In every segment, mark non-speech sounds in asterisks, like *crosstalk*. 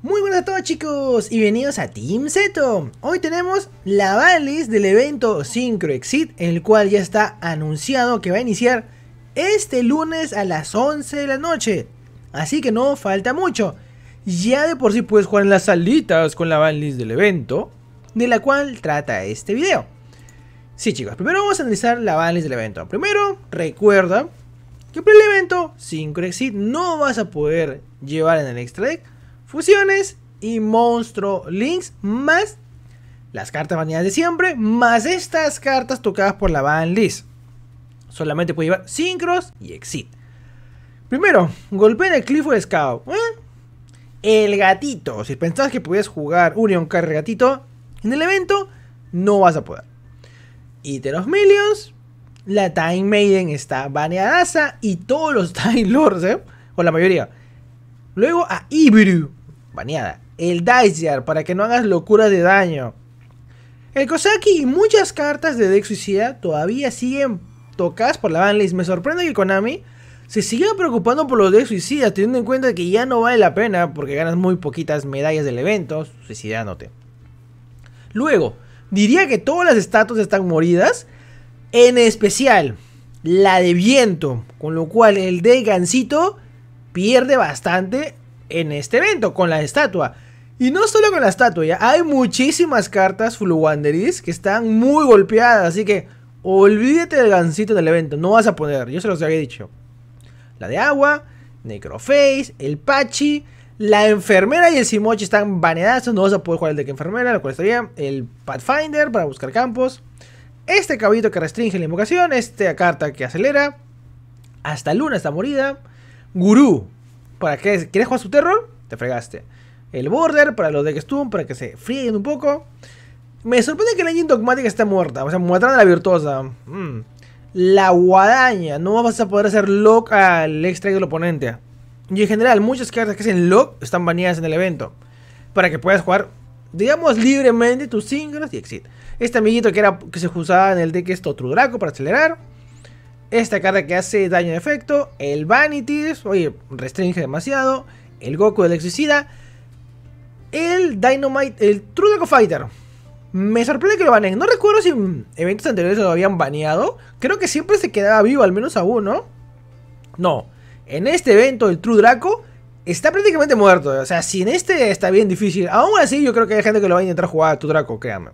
Muy buenas a todos chicos y bienvenidos a Team Zeto. Hoy tenemos la balis del evento Synchro Exit, el cual ya está anunciado que va a iniciar este lunes a las 11 de la noche. Así que no falta mucho. Ya de por sí puedes jugar en las salitas con la balis del evento, de la cual trata este video. Sí chicos, primero vamos a analizar la balis del evento. Primero, recuerda que por el evento Synchro Exit no vas a poder llevar en el extra deck fusiones y monstruo links más las cartas baneadas de siempre, más estas cartas tocadas por la ban list. Solamente puede llevar Synchros y Exit. Primero, golpea el Clifford Scout. ¿eh? El gatito. Si pensabas que podías jugar Union Carry gatito en el evento, no vas a poder. Y de Millions, la Time Maiden está baneada y todos los *laughs* Time Lords, ¿eh? o la mayoría. Luego a Ibiru, baneada. El Dice para que no hagas locuras de daño. El Kosaki y muchas cartas de deck suicida todavía siguen tocadas por la banlist. Me sorprende que Konami se siga preocupando por los decks suicidas, teniendo en cuenta que ya no vale la pena porque ganas muy poquitas medallas del evento, suicidándote. Luego, diría que todas las estatuas están moridas, en especial la de viento, con lo cual el de Gancito pierde bastante en este evento con la estatua. Y no solo con la estatua, ya hay muchísimas cartas Full Wanderis que están muy golpeadas, así que olvídate del gancito del evento, no vas a poner, yo se los había dicho. La de agua, Necroface, el Pachi, la enfermera y el Simochi están baneados, no vas a poder jugar el deck enfermera, lo cual bien. El Pathfinder para buscar campos. Este caballito que restringe la invocación, esta carta que acelera. Hasta Luna está morida. Gurú, ¿Para qué? ¿Quieres jugar su terror? Te fregaste. El border para los de Stun, para que se fríen un poco. Me sorprende que la engine dogmática esté muerta. O sea, muerta la virtuosa. Mm. La guadaña. No vas a poder hacer lock al extra del oponente. Y en general, muchas cartas que hacen lock están baneadas en el evento. Para que puedas jugar, digamos, libremente tus singles y exit. Este amiguito que, era, que se usaba en el deck es Totru Draco para acelerar. Esta carta que hace daño de efecto. El Vanities. Oye, restringe demasiado. El Goku Electricida. El Dynamite. El True Draco Fighter. Me sorprende que lo banen. No recuerdo si en eventos anteriores lo habían baneado. Creo que siempre se quedaba vivo, al menos a uno. No. En este evento, el True Draco está prácticamente muerto. O sea, si en este está bien difícil. Aún así, yo creo que hay gente que lo va a intentar jugar a True Draco, créanme.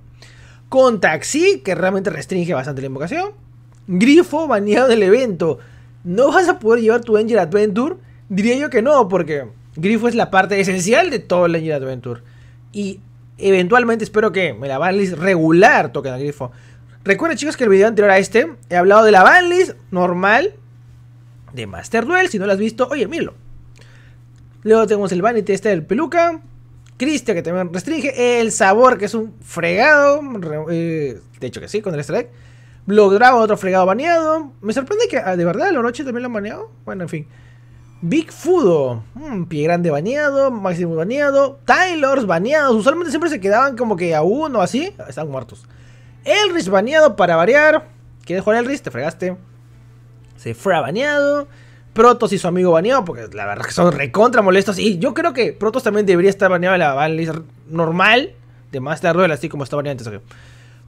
Con Taxi, que realmente restringe bastante la invocación. Grifo baneado del evento. ¿No vas a poder llevar tu Angel Adventure? Diría yo que no, porque Grifo es la parte esencial de todo el Angel Adventure. Y eventualmente espero que me la banlist regular toquen a Grifo. Recuerden chicos que el video anterior a este he hablado de la banlist normal de Master Duel. Si no lo has visto, oye, míralo. Luego tenemos el Vanity este del Peluca. Cristian que también restringe. El Sabor que es un fregado. Eh, de hecho que sí, con el strike. Block Dragon, otro fregado baneado. Me sorprende que, ah, ¿de verdad, el Orochi también lo han baneado? Bueno, en fin. Big Fudo, mm, Pie Grande baneado, Máximo baneado, Tylors baneados, usualmente siempre se quedaban como que a uno así, están muertos. Elris baneado para variar, ¿quieres jugar Elris? Te fregaste. Se fue baneado, Protos y su amigo baneado, porque la verdad que son recontra molestos. Y yo creo que Protos también debería estar baneado en la banlist normal de Master Duel, así como está baneado antes.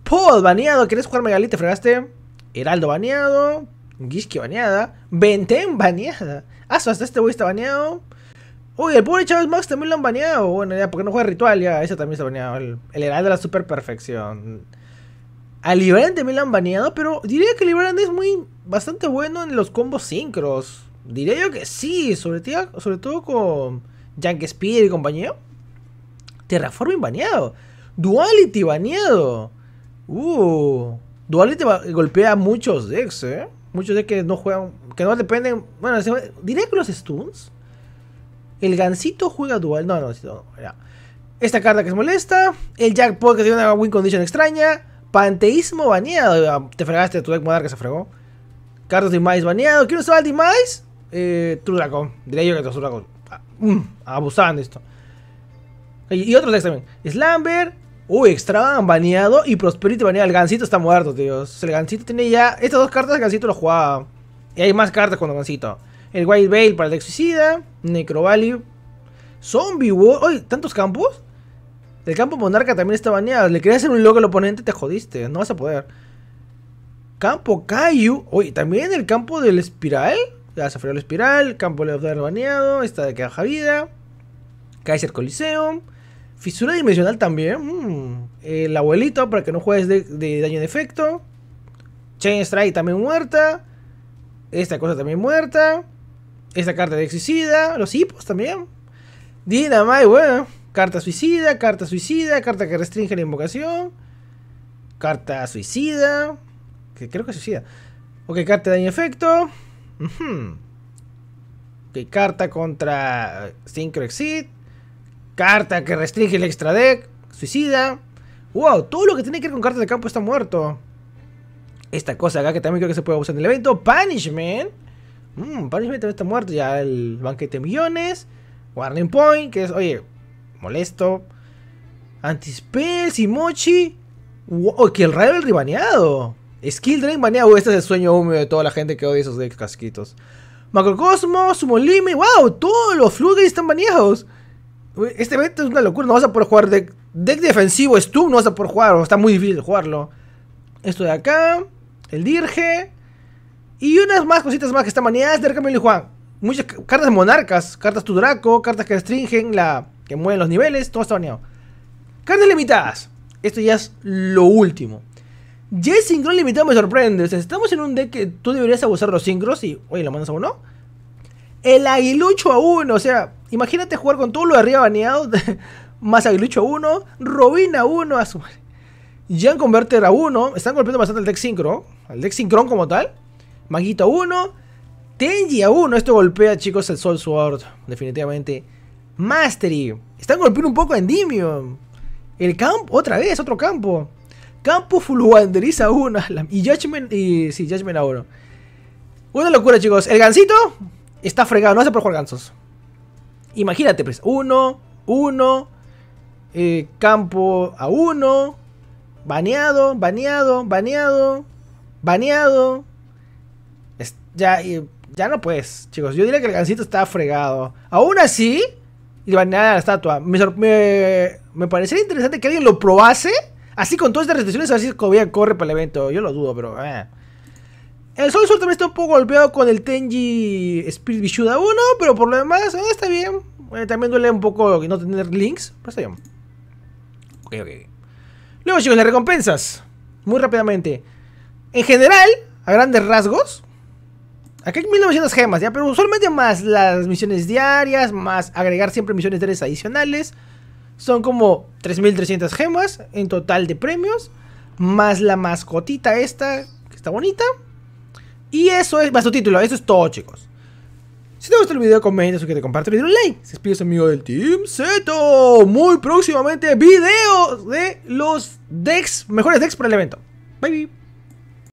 Pod baneado. ¿Querés jugar Megalith? Te fregaste. Heraldo baneado. Gishki baneada. Venten baneada. Ah, hasta este güey está baneado. Uy, el pobre Chávez Max también lo han baneado. Bueno, ya, porque no juega ritual, ya, ese también está baneado. El, Heraldo de la super perfección. A Librand también lo han baneado, pero diría que Librand es muy bastante bueno en los combos sincros. Diría yo que sí, sobre, sobre todo con Jank Speed y compañía. Terraforming baneado. Duality baneado. Uh, Duality golpea muchos decks, eh. Muchos decks que no juegan, que no dependen. Bueno, diré que los stuns. El gancito juega dual. No, no, no, Esta carta que es molesta. El Jackpot que tiene una win condition extraña. Panteísmo baneado. Te fregaste tu deck modar que se fregó. Cartas de Demise baneado. ¿Quién usaba el Demise? Eh, True Dragon. Diría yo que True Dragon. Ah, mm, abusaban de esto. Y, y otros decks también. Slumber. Uy, Extravagant baneado y Prosperity baneado. El Gancito está muerto, tíos. El Gancito tiene ya... Estas dos cartas el Gancito lo jugaba. Y hay más cartas con el Gancito. El Wild Veil para el Exicida. Necro Value. Zombie War. Oye, ¿tantos campos? El campo monarca también está baneado. Le querías hacer un logo al oponente, te jodiste. No vas a poder. Campo Kaiju. Oye, también el campo del espiral. Ya se el espiral. Campo de baneado. Está de caja vida. Kaiser Coliseum. Fisura dimensional también. Mm. El abuelito para que no juegues de, daño de efecto. Chain Strike también muerta. Esta cosa también muerta. Esta carta de exicida. Los hipos también. Dynamite, bueno. Carta suicida, carta suicida, carta que restringe la invocación. Carta suicida. Que creo que suicida. Ok, carta de daño efecto. Ok, carta contra Synchro Exit. Carta que restringe el extra deck. Suicida. Wow, todo lo que tiene que ver con cartas de campo está muerto. Esta cosa acá que también creo que se puede usar en el evento. Punishment. Mmm, Punishment también está muerto. Ya el banquete de millones. Warning Point, que es, oye, molesto. Antispell, Simochi. Wow, que el rayo del ribaneado. Skill Drain baneado. Este es el sueño húmedo de toda la gente que odia esos decks casquitos. Macrocosmos, Sumo Limit. Wow, todos los Floodgates están baneados. Este evento es una locura, no vas a poder jugar deck, deck defensivo, Stun no vas a poder jugar, está muy difícil jugarlo. Esto de acá, el Dirge, y unas más cositas más que están baneadas de Arcamil y Juan. Muchas cartas monarcas, cartas tu Draco, cartas que restringen la. que mueven los niveles, todo está baneado. Cartas limitadas. Esto ya es lo último. El sincron limitado me sorprende. O sea, estamos en un deck que tú deberías abusar los sincros y. Oye, ¿lo mandas a uno? El aguilucho a uno, o sea, Imagínate jugar con todo lo de arriba baneado. *laughs* más Aguilucho a 1. Robin a 1. A su Jan Converter a 1. Están golpeando bastante el deck Synchro. El deck Synchron como tal. Maguito a 1. Tenji a 1. Esto golpea, chicos, el Soul Sword. Definitivamente. Mastery. Están golpeando un poco a Endymion. El campo, otra vez, otro campo. Campo Full Wanderiz a 1. *laughs* Y Judgment, y, sí, Judgment a 1. Una locura, chicos. El gansito está fregado. No hace por jugar gansos. Imagínate, pues, uno, uno, eh, campo a uno, baneado, baneado, baneado, baneado. ya, ya no puedes, chicos. Yo diría que el gancito está fregado. Aún así, y banear la estatua. Me, me, parecería interesante que alguien lo probase. Así con todas estas restricciones, a ver si corre para el evento. Yo lo dudo, pero. Eh. El Sol Sol también está un poco golpeado con el Tenji Spirit Bishuda 1, pero por lo demás eh, está bien. Eh, también duele un poco no tener links, pero está bien. Ok, ok. Luego, chicos, las recompensas. Muy rápidamente. En general, a grandes rasgos, aquí hay 1900 gemas, ¿ya? Pero usualmente más las misiones diarias, más agregar siempre misiones diarias adicionales. Son como 3300 gemas en total de premios. Más la mascotita esta, que está bonita. Y eso es, más su título, eso es todo chicos. Si te gustó el video, comenta, suscríbete, comparte, video un like. Se despide su amigo del Team Zeto. Muy próximamente videos de los decks, mejores decks para el evento. Bye bye.